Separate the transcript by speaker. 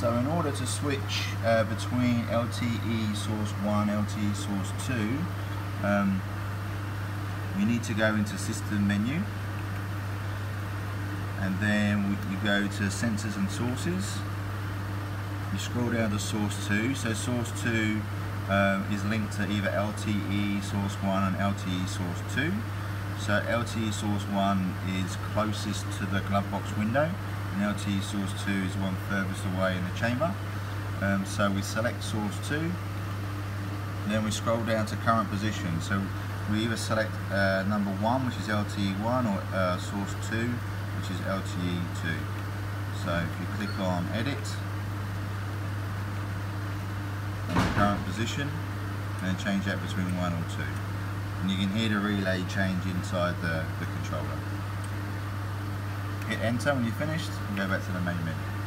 Speaker 1: So in order to switch uh, between LTE source 1, LTE source 2, um, you need to go into system menu. And then you go to sensors and sources. You scroll down to source 2 so source 2 um, is linked to either LTE source 1 and LTE source 2 so LTE source 1 is closest to the glove box window and LTE source 2 is one furthest away in the chamber um, so we select source 2 then we scroll down to current position so we either select uh, number 1 which is LTE 1 or uh, source 2 which is LTE 2. So if you click on edit, current position, and change that between 1 or 2. And you can hear the relay change inside the, the controller. Hit enter when you're finished and go back to the main menu.